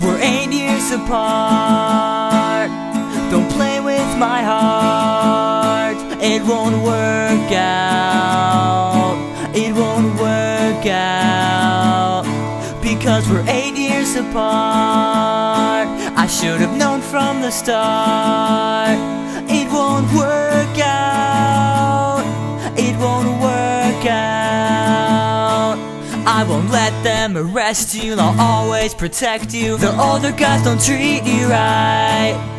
We're eight years apart. Don't play with my heart. It won't work out. It won't work out. Because we're eight years apart. I should have known from the start. I won't let them arrest you, I'll always protect you. The older guys don't treat you right.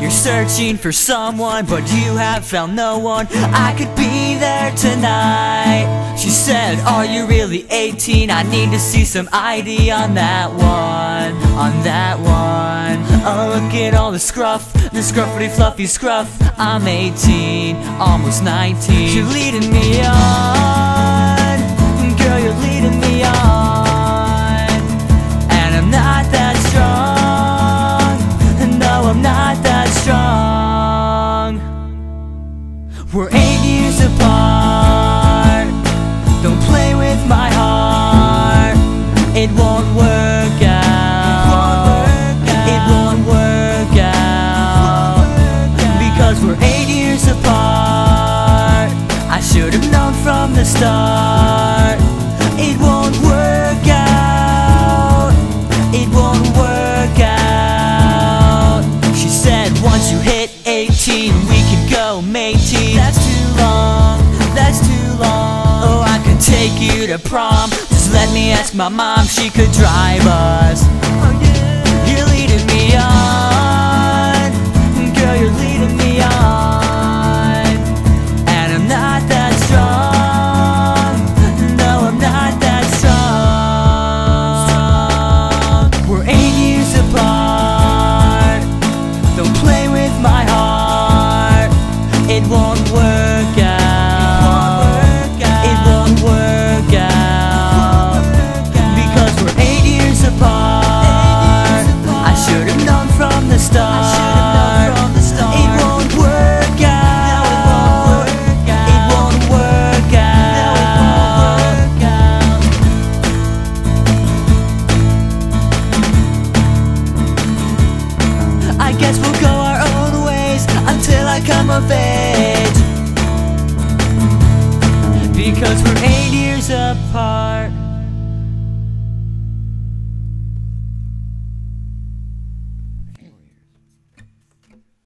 You're searching for someone, but you have found no one. I could be there tonight. She said, Are you really 18? I need to see some ID on that one. On that one. Oh, look at all the scruff, the scruffity fluffy scruff. I'm 18, almost 19. You're leading me on. I'm not that strong. We're eight years apart. Don't play with my heart. It won't work out. It won't work out. Because we're eight years apart. I should have known from the start. 18, we can go matey. That's too long. That's too long. Oh, I can take you to prom. Just let me ask my mom, she could drive us. Guess we'll go our own ways until I come of age. Because we're eight years apart.